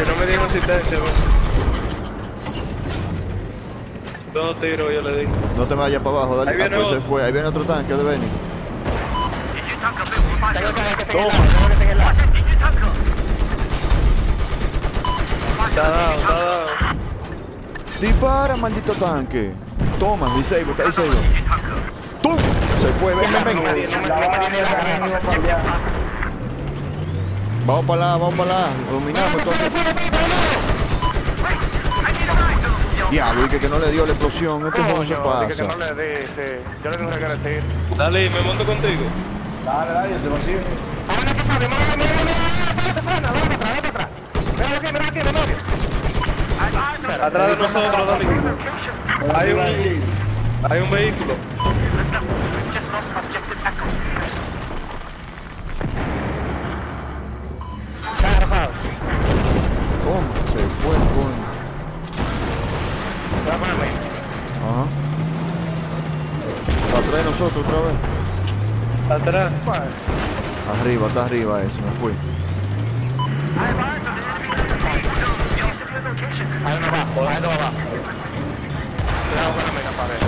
Que no me asistencia, bro. Dos tiros yo le di. No te vayas para abajo, dale. Ahí viene se otro. fue. Ahí viene otro tanque de Benny. Lado. Está dado, está dado. Dispara, maldito tanque. Toma, disable, está disable. ¡Tum! Se fue, ven, ven, ven. Nadie, no me- no me tiene la cara. Vamos para allá, vamos para allá. Dominamos entonces. Diablo, y que, que no le dio la explosión. Este juego se dije que no pasa. le. Yo le que le tire. Dale, me monto contigo. Dale, dale, yo te vacío. Ahora que sabe, mira, mira, mira, mira, mira, frena, vete atrás. Mira aquí, mira aquí, memoria. Atrás de nosotros, dale. Hay un, hay un vehículo. Nosotros otra vez. Atrás. Arriba, está arriba ese, me fui. Hay uno abajo, hay dos abajo. Cuidado con la mega pared.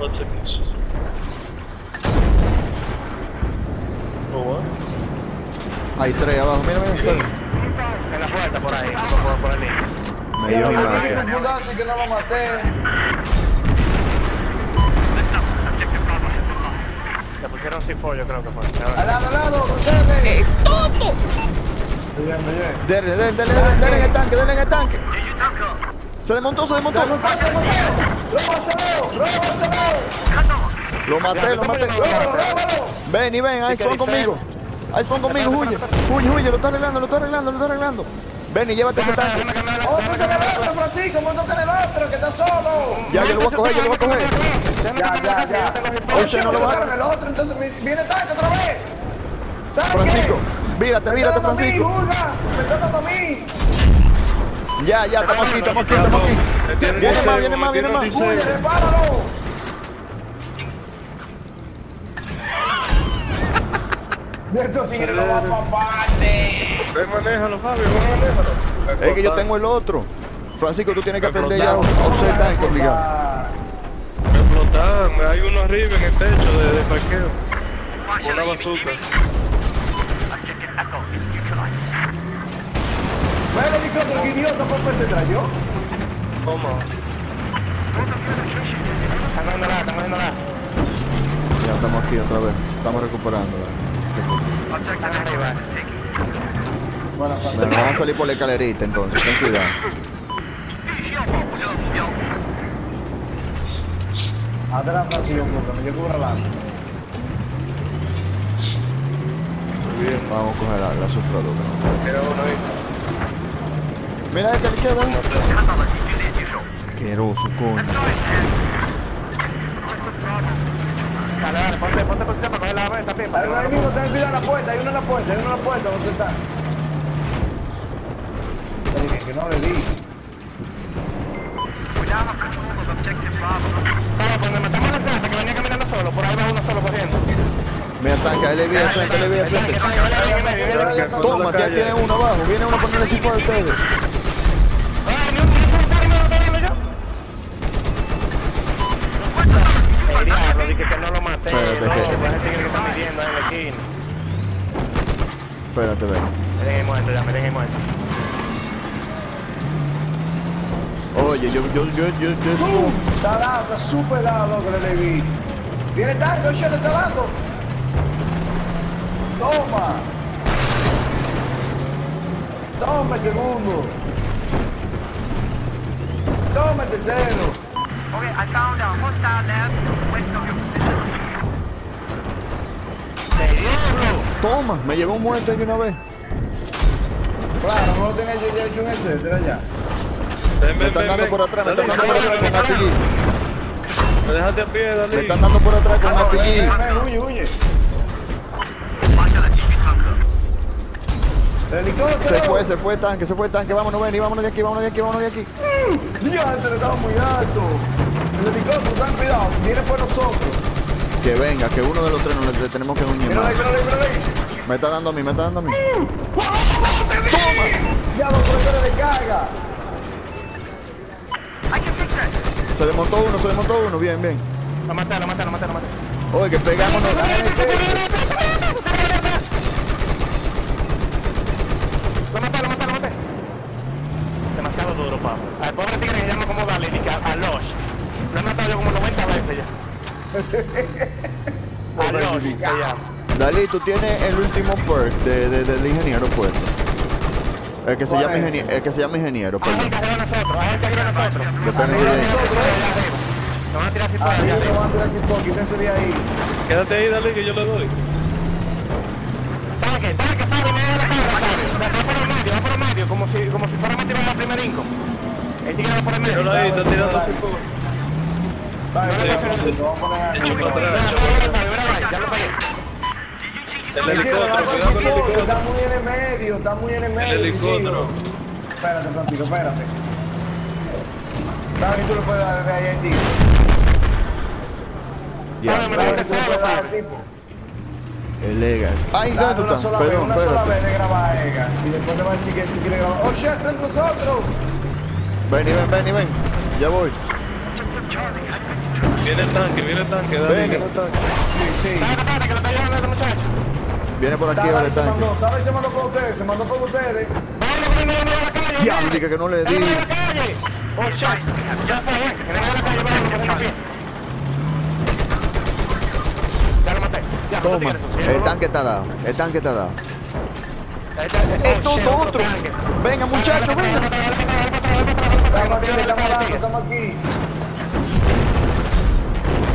One second. Oh? Hay tres abajo, mira, mira. En la puerta por ahí, por, por, por el. Me dio que no lo maté. C4, yo creo que fue. Al lado, al lado, ustedes. Dele, dele, dele, dele, dele en el tanque, dele en el tanque. Se desmontó, se desmontó. ¡Lo maté, lo maté! ¡Lo maté! Lo maté, lo maté. Ven y ven, ahí son conmigo. Ahí son conmigo, huye. Huye, huye, lo está arreglando, lo está arreglando, lo está arreglando. Ven y llévate ese tanque. ¡Otro en el otro, Francisco! ¡Montate en el otro, que está solo! Ya, yo lo voy a coger, yo lo voy a coger. Ya, ya, ya. Oye, no lo va a- en el otro, entonces viene tanque otra vez. ¿Sabes Francisco, qué? vírate, Me vírate, está dando a mí, Francisco. Me dando a mí. Ya, ya, estamos aquí, estamos aquí, estamos aquí. Viene más, viene más, viene más. Julga, repáralo. De estos tigres lo va pa' parte. Ven, manéjalo, Fabio, ven, manéjalo. Es que yo tengo el otro. Francisco, tú tienes que aprender ya a usar el. Ah, Explotan, hay uno arriba en el techo de, de parqueo. Una bazooka. El helicóptero, que idiota, por qué se trayó. Toma. Están cogiendo la, están cogiendo la. Ya estamos aquí otra vez. Estamos recuperando. Arriba. Bueno, Me van a salir por la escalerita entonces, ten cuidado. atrás, Francisco, porque me cubra la. Muy bien. Vamos a coger la, la. Queda uno ahí. Mira este izquierda. Asqueroso, coño. Dale, dale, ponte, ponte posición para coger la venta, pipa. Hay uno ahí mismo, ten cuidado en la puerta, hay uno en la puerta, hay uno en la puerta, ¿dónde está? Dije que no le di. Vamos, pues me matamos la que venía caminando solo. Por ahí va uno solo corriendo. Mira, tanque, ahí le vi al frente, le vi al frente. Toma, ya tiene uno abajo. Viene uno con el equipo de ustedes. Espérate, ven. El muerto ya, miren el muerto. Oye, yo, yo, yo, yo, yo. Está dado, está súper dado, loco, le vi. Viene tanto, oye, le está dando. Toma. Toma el segundo. Toma el tercero. Okay, I found a hostile lab west of your position. Toma, me llevó un muerto de una vez. Claro, no lo tenía yo hecho en ese, era allá. Ven, Me están ven, dando ven. por atrás, me están dando por atrás con RPG. Me dejaste a pie, Me están dando por atrás con RPG. huye, huye. El helicóptero. Se fue, se fue el tanque, se fue el tanque. Vámonos, ven y vámonos de aquí, vámonos de aquí, vámonos de aquí. Dios, este le estaba muy alto. El helicóptero, ten cuidado, viene por nosotros. Que venga, que uno de los tres nos le tenemos que unir ahí, míralo ahí. Me está dando a mí, me está dando a mí. Ya, Se desmontó uno, se desmontó uno. Bien, bien. Lo maté, lo maté, lo maté, lo maté. Oye, que pegamos. Lo maté, lo maté, lo maté. Demasiado duro, papo. Al pobre tigre que se llama como Dalí, que a, a Losh. Lo he matado yo como 90 veces ya. a Losh se llama. Dalí, tú tienes el último perk de, de- del ingeniero puesto. El que se ¿Cuál llama ingeniero, el que se llama ingeniero, el perdón. Nosotros, haz el que arriba de nosotros. Depende Arriba de- nosotros, arriba. Nos van a tirar Ahí allá se arriba. van a tirar aquí, quítense de ahí. Quédate ahí, dale, que yo le doy. Fabio, me la cara, va por el medio, va por el medio, como si, como si fuéramos a tirar la primera inco. El tigre va por el medio. Ahí, está tirando. Vale, vamos a a ya lo pagué. El helicóptero, cuidado con el helicóptero. Está muy en el medio, está muy en el medio. El helicóptero. Espérate, Francisco, espérate. Dani, tú le puedes dar desde ahí al tipo. Ya, Dale, me Dani, da tú le puedes dar al tipo. el Ega. Ay, Dale ¿dónde una está? sola vez, Perdón, una sola vez de grabar a Ega. Y después le va a decir que tú quieres grabar. ¡Oh, shit, nosotros! Ven y ven, ven y ven. Ya voy. Viene el tanque, viene el tanque, dale, viene el tanque. Sí, sí. Que lo está llevando este muchacho. Viene por aquí el tanque. mandó, se mandó por ustedes, se mandó por ustedes. De la calle. Ya, hombre. dije que no le di. ¡Viene de la calle! ¡Oh! Ya fue. Que viene de la calle, vamos, que tengo pie. Ya lo maté. Ya, Toma. El tanque está dado. El tanque está dado. Shit, otros. tanque. Venga, muchachos, venga. Estamos aquí, estamos aquí.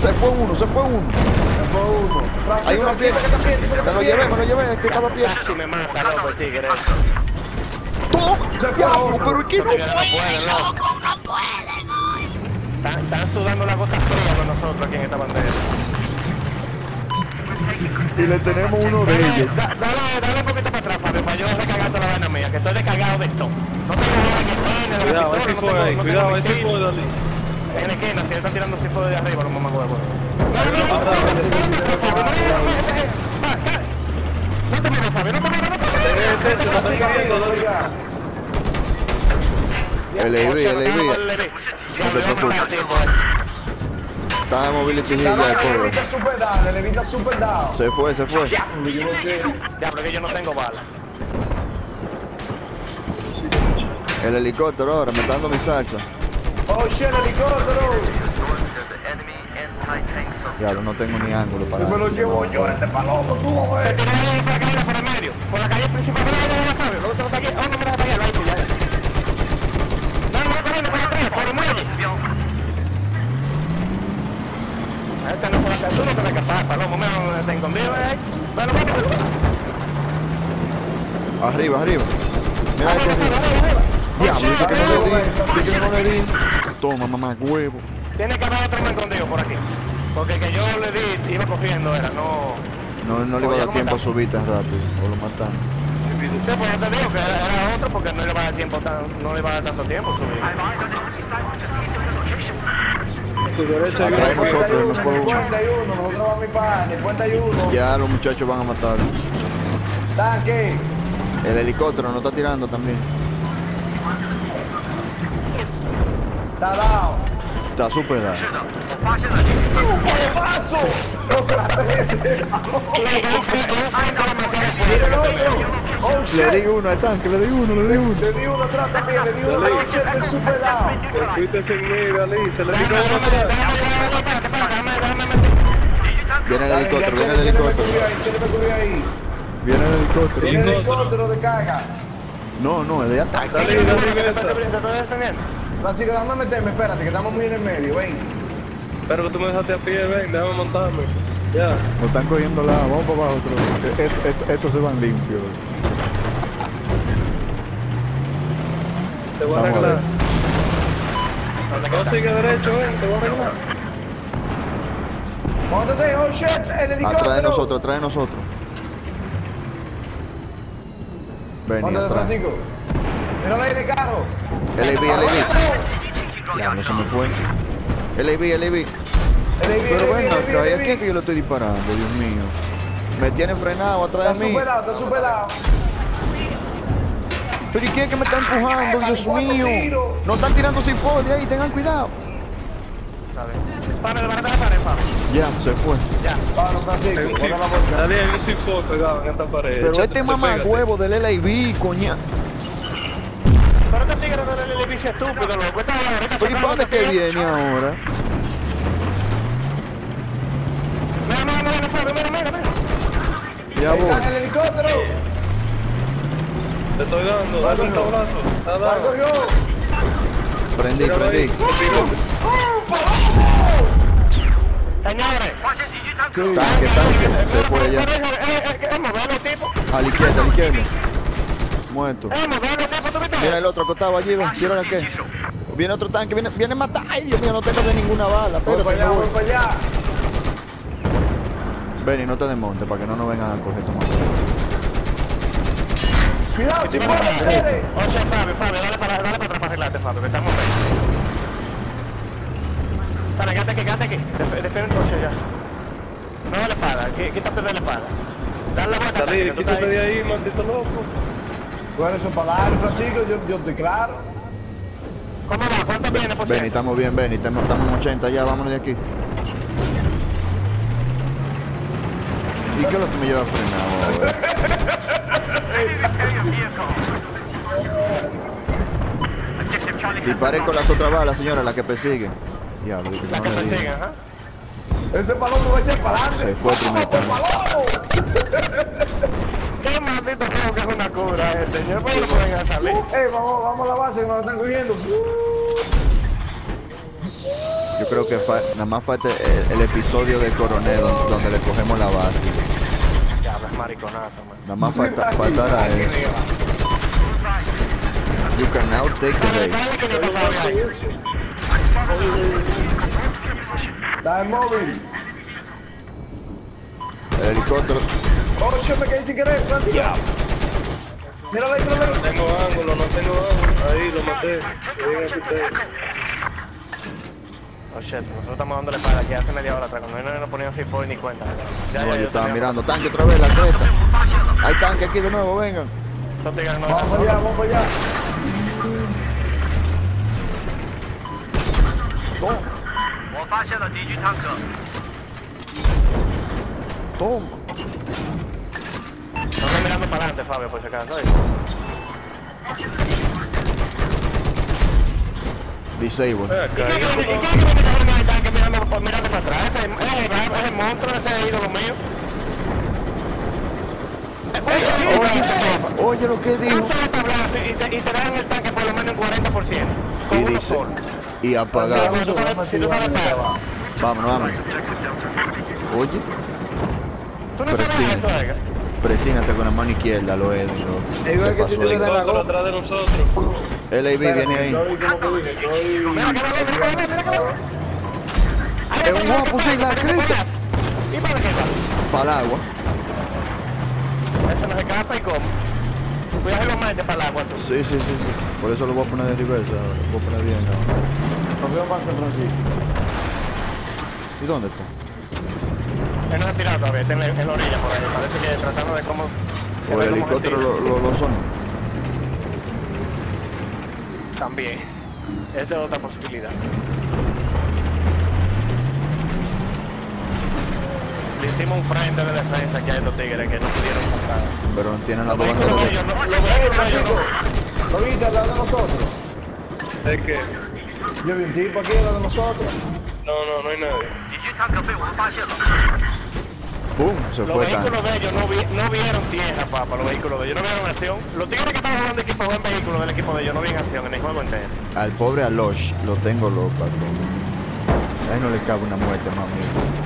Se fue uno, se fue uno. Se fue uno. Hay uno a pie. tipo que está a pie, tipo que está Me lo llevé, me lo llevé. Este estaba a pie. Casi me mata, loco, el tigre. Toma. Se fue Diablo, otro. pero es que no pueden, loco. Están, están sudando la gota fría con nosotros aquí en esta bandera. Y le tenemos uno de ellos. Da- Dale, dale un poquito para atrás, Fabio, para yo recargarte la vaina mía, que estoy descargado de esto. No tengo nada que de Cuidado, ese fue ahí, cuidado, ese fue, dale. En la esquina, si él está tirando fue de arriba, los mamagüevos. No te mires, Fabio, no te mires, no te mires. Este, se lo están queriendo, dale. El AV, el AV. Ya, te preocupes. Está de mobility Hill ya, pobre. evita super down, le evita super down. Se fue, se fue. Ya, pero que yo no tengo bala. El helicóptero ahora me está dando mi salsa. Oh shit, helicóptero. Claro, no tengo ni ángulo para. Yo me lo llevo yo, este palomo, tú, güey. El medio, por la calle principal. Mira, mira, mira, Fabio, lo otro está aquí. Oh, no, mira, está allá, lo hice ya. No, no, corriendo, por atrás, por el muelle. Este no puede hacer, tú no te vas a escapar, palomo, escondido, eh. Bueno. Arriba, arriba. Mira Arriba, este. Diablo, que no le di. Dije que no le di. Toma, mamá, huevo. Tiene que haber otro más escondido por aquí. Porque que yo le di, iba cogiendo, era, no... No, no le iba a dar ¿cómo tiempo a subir tan rápido. O lo matan. Sí, pues yo te digo que era, era otro porque no le va a dar tiempo tan, no le va a dar tanto tiempo subir. Su derecha Atrás de viene. nosotros, no 51, puedo. 51, nosotros vamos a mi pan, 51. Ya los muchachos van a matar. Tanque. El helicóptero no está tirando también. Está dado. Está súper dado. paso! ¡Otra ¡Oh, Le di uno al tanque, le di uno, le di uno. Le di uno atrás también, le di uno atrás, shit, el super down. Te fuiste mí, dale, se le quitó uno atrás. Viene el helicóptero, viene el ¿quién- quién me helicóptero. Viene el helicóptero. Viene el Helicóptero. de carga. No, no, el de ataque. Dale, dale. Francisco, déjame meterme, espérate, que estamos muy en el medio, ven. Pero que tú me dejaste a pie, ven, déjame montarme. Ya. Nos están cogiendo la. Vamos para abajo otro. Estos esto, esto se van limpios. Te voy a Vamos a arreglar. ¿Dónde No sigue derecho, ven, te voy a arreglar. Móntate, oh shit, el helicóptero. Atrás de nosotros, atrás de nosotros. Vení atrás. Francisco. Mira el aire carro. El AV. Ya, no se me fue. El AV, Pero AV, acá, ¿y el a quién es que yo lo estoy disparando? Dios mío. Me tiene frenado Está atrás de mí. superado, está superado. Pero ¿y quién es que me está empujando? Dios ¿Cuántos mío. Nos están tirando sin de ahí, tengan cuidado. Está. Pane, levanta la pared, Pablo. Ya, se fue. Ya. Vamos, Francisco, bota la C4 boca. Dale, hay un C4 pegado en esta pared. Pero este mamá huevo del LIB, coña. Pero este tigre no le le bicho estúpido, loco. Es Pero ¿y para dónde que viene ahora? Mira, mira, mira, Fabio, mira, mira, mira. Ya Está en voy. el helicóptero. Te estoy dando, dale un tablazo. Está dando. yo. Prendí, Míralo prendí. Señores. Tanque, tanque. Se fue ya. A la izquierda, a la izquierda. Muerto. Mira el otro acostado allí, ven. Aquí. Viene otro tanque, viene, viene a matar. Ay, Dios mío, no tengo de ninguna bala. Voy Espérate, para allá, voy voy. para allá. Ven y no te desmontes para que no nos vengan a coger tu mano. Cuidado, si espere. Oye, Fabio, Fabio, dale para, dale para atrás para arreglarte, Fabio, que estamos bien. Dale, quédate aquí, quédate aquí. Def- Defiende el coche ya. No de la espada, quí- quítate de la espada. Dale la vuelta. Estás quítate de ahí. ahí, maldito loco. Bueno, eso para dar, Francisco, yo, yo estoy claro. ¿Cómo va? ¿Cuánto viene por Ven, estamos bien, ven, y estamos, estamos en 80 ya, vámonos de aquí. ¿Y qué es lo que me lleva frenado? güey? Dispare con las otras balas, señora, la que persigue. Diablo, dije, La no que ajá. Ese palomo va a echar para adelante. Se fue ¡Vamos, primer por palomo! Qué maldito juego que es una cura este. Yo no puedo que vengan a salir. Eh, vamos, vamos a la base que nos están cogiendo. Yo creo que fa- nada más falta el, el episodio de Coronel donde, donde le cogemos la base. Mariconazo, man. Nada más falta, faltará eso. You can now take the ahí. Está móvil. El helicóptero. Oh, yo me caí sin querer, Francisco. Míralo ahí, míralo ahí. Tengo ángulo, no tengo ángulo. Ahí lo maté. Que digan que ustedes. Oh shit, nosotros estamos dándole para aquí hace media hora atrás. Cuando no nos ponían sin ni cuenta. Ya, no, ya, yo, estaba mirando. Tanque otra vez, la cresta. Hay tanque aquí de nuevo, vengan. No, vamos allá, vamos allá. Toma. Toma. No mirando para adelante, Fabio, por si acaso tanque mirando, para atrás? Ese es el, monstruo, ese es ídolo mío. Oye, lo que dijo. ¿Cuánto le tablazo y te, y te dan el tanque por lo menos un 40%? Con Y dice. Y apagado. Tú tú. Vámonos, vámonos. Oye, ¿Tú no sabes eso, Edgar? presínate con la mano izquierda, lo es. Igual que si te le dan la atrás de nosotros. LAB viene ahí. Mira que va bien, mira que va bien, mira que va bien. Ahí Es un guapo, sí, la cresta. ¿Y para qué está? Para el agua. Eso no se escapa y come. Cuidado que lo mete para el agua tú. Sí, sí, sí, sí. Por eso lo voy a poner de reversa. Lo voy a poner bien ahora. Nos vemos para San Francisco. ¿Y dónde está? Él no se ha tirado todavía, está en la, en la orilla por ahí. Parece que tratando de cómo... de O ver el cómo helicóptero lo, lo, lo son. También. Esa es otra posibilidad. Le hicimos un frente de defensa aquí a estos tigres que no pudieron pasar. Pero no tienen la Los banda no, los no. ¿Lo viste al lado de nosotros? Es que. Yo vi un tipo aquí al lado de nosotros. No, no, no hay nadie. ¡Bum! Se los vehículos de ellos no, vi, no, vieron tierra, papá, los vehículos de ellos. No vieron acción. Los tigres que estaban jugando equipo en vehículos del equipo de ellos no vieron acción en el juego entero. Al pobre Alosh lo tengo loco, A él no le cabe una muerte, mami.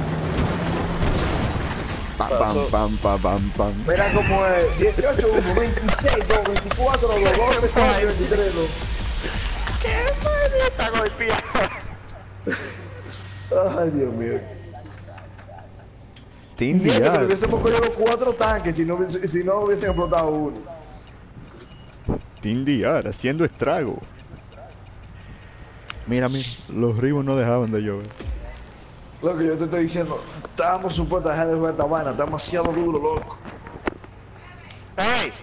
Pam, pam, pam, pam, pam, pam. Mira como es 18, 1, 26, 2, 24, 2, 12, 4, 23, 2. ¿Qué? Está golpeado. Ay, Dios mío. Team Y que Dial. hubiésemos cogido cuatro tanques si no, si no hubiesen explotado uno. Team haciendo estrago. Mira, mira, los ritmos no dejaban de llover. Lo que yo te estoy diciendo, estábamos supuestos a dejar de jugar esta vaina, está demasiado duro, loco. ¡Ey!